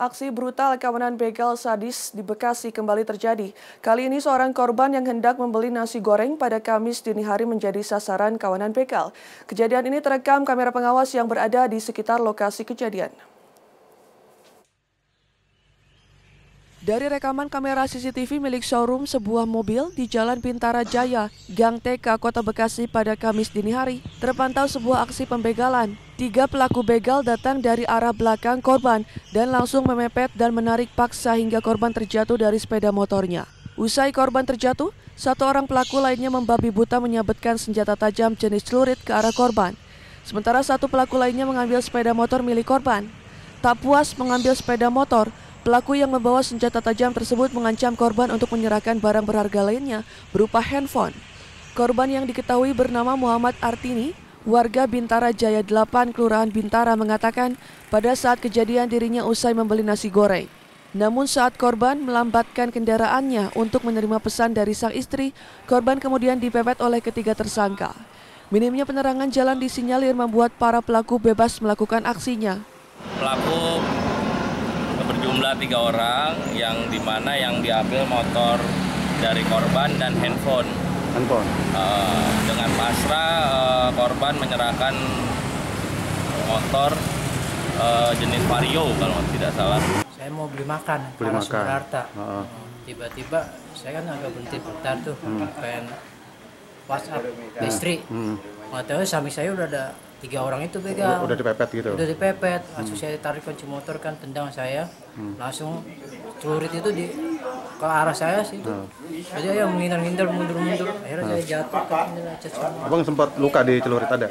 Aksi brutal kawanan begal sadis di Bekasi kembali terjadi. Kali ini seorang korban yang hendak membeli nasi goreng pada Kamis dini hari menjadi sasaran kawanan begal. Kejadian ini terekam kamera pengawas yang berada di sekitar lokasi kejadian. Dari rekaman kamera CCTV milik showroom sebuah mobil di Jalan Bintara Jaya, Gang TK, Kota Bekasi pada Kamis dini hari, terpantau sebuah aksi pembegalan. Tiga pelaku begal datang dari arah belakang korban dan langsung memepet dan menarik paksa hingga korban terjatuh dari sepeda motornya. Usai korban terjatuh, satu orang pelaku lainnya membabi buta menyabetkan senjata tajam jenis celurit ke arah korban. Sementara satu pelaku lainnya mengambil sepeda motor milik korban. Tak puas mengambil sepeda motor, Pelaku yang membawa senjata tajam tersebut mengancam korban untuk menyerahkan barang berharga lainnya berupa handphone. Korban yang diketahui bernama Muhammad Artini, warga Bintara Jaya 8, Kelurahan Bintara mengatakan pada saat kejadian dirinya usai membeli nasi goreng. Namun saat korban melambatkan kendaraannya untuk menerima pesan dari sang istri, korban kemudian dipepet oleh ketiga tersangka. Minimnya penerangan jalan disinyalir membuat para pelaku bebas melakukan aksinya. Pelaku berjumlah tiga orang yang di mana yang diambil motor dari korban dan handphone. Handphone. Uh, dengan pasrah uh, korban menyerahkan motor uh, jenis Vario kalau tidak salah. Saya mau beli makan, beli makan. Harta. Uh-uh. Tiba-tiba saya kan agak berhenti bentar tuh, hmm. pengen WhatsApp hmm. istri. Hmm. Nggak tahu suami saya udah ada tiga orang itu begal udah dipepet gitu udah dipepet langsung hmm. saya tarik kunci motor kan tendang saya hmm. langsung celurit itu di ke arah saya sih hmm. jadi ya menghindar-hindar mundur-mundur akhirnya hmm. saya jatuh kan abang sempat luka di celurit ada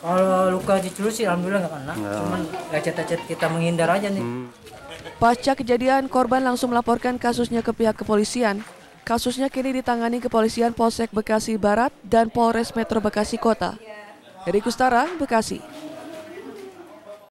kalau luka di celurit sih alhamdulillah nggak kena hmm. cuman lecet-lecet kita menghindar aja nih hmm. Pasca kejadian, korban langsung melaporkan kasusnya ke pihak kepolisian. Kasusnya kini ditangani kepolisian Polsek Bekasi Barat dan Polres Metro Bekasi Kota. Eri Kustara, Bekasi.